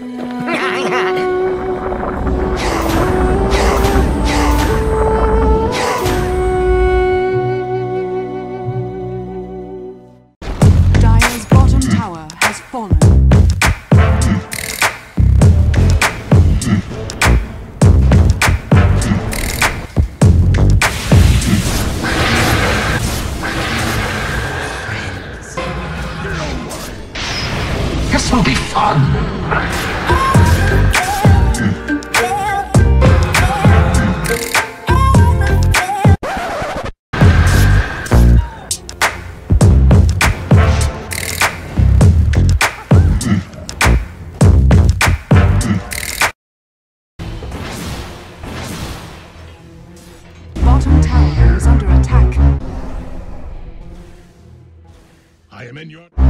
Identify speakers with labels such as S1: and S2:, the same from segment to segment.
S1: Yeah.
S2: This will be fun.
S1: Bottom tower is under attack.
S3: I am in your.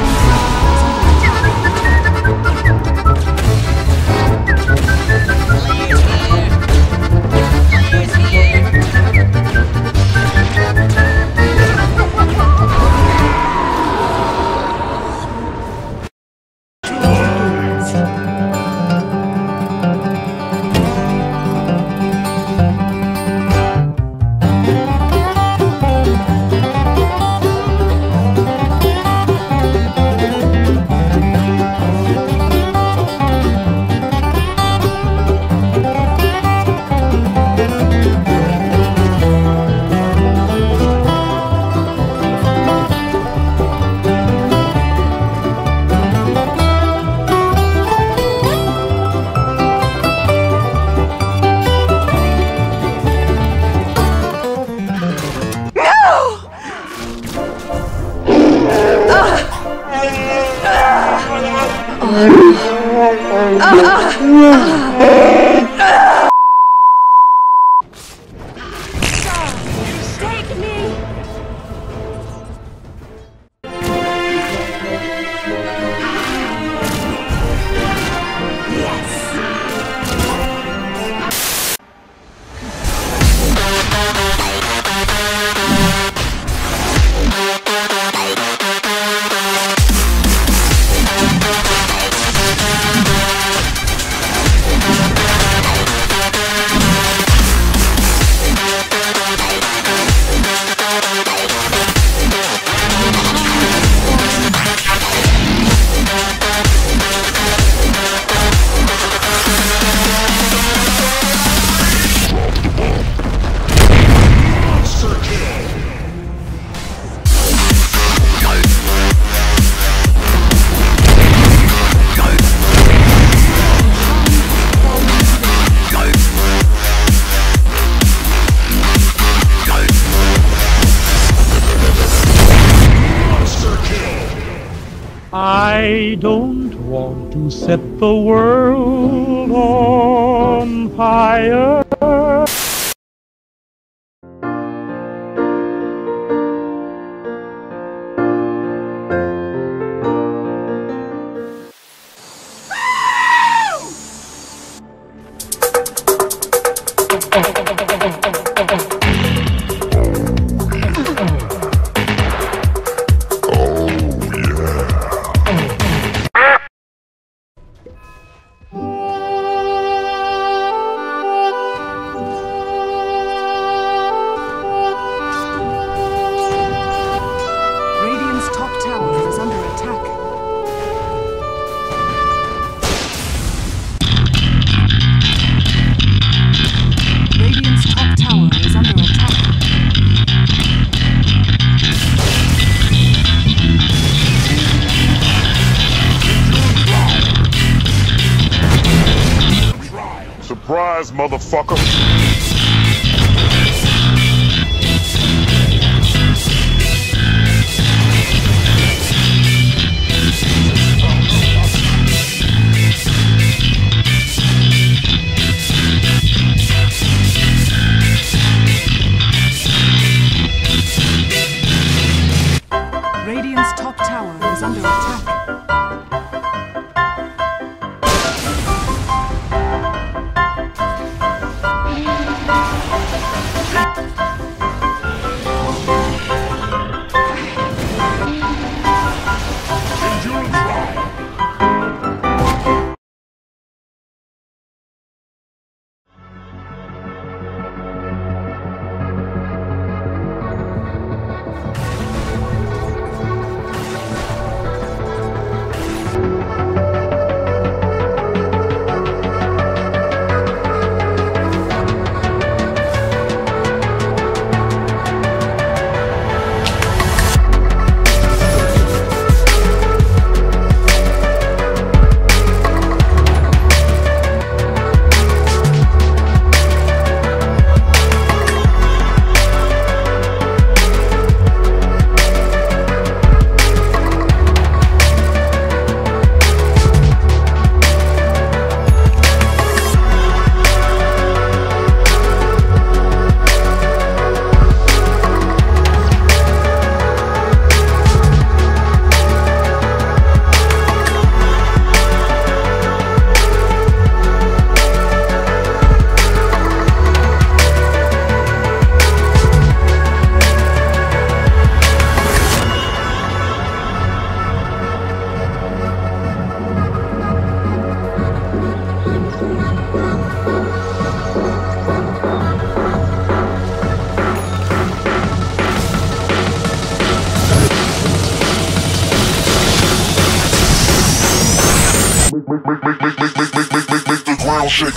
S1: 아,
S4: 아, 아.
S5: I don't want to set the world on fire.
S3: Motherfucker.
S1: Radiant's top tower is under attack.
S6: мужик.